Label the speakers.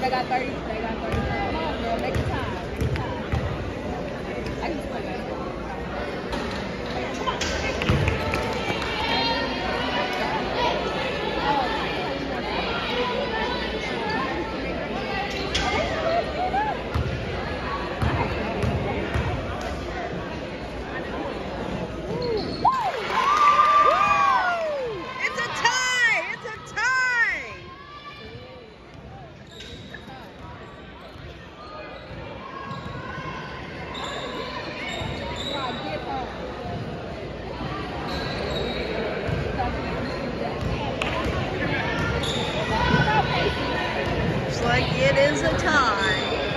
Speaker 1: Dagatory. Dagatory. Looks like it is a tie.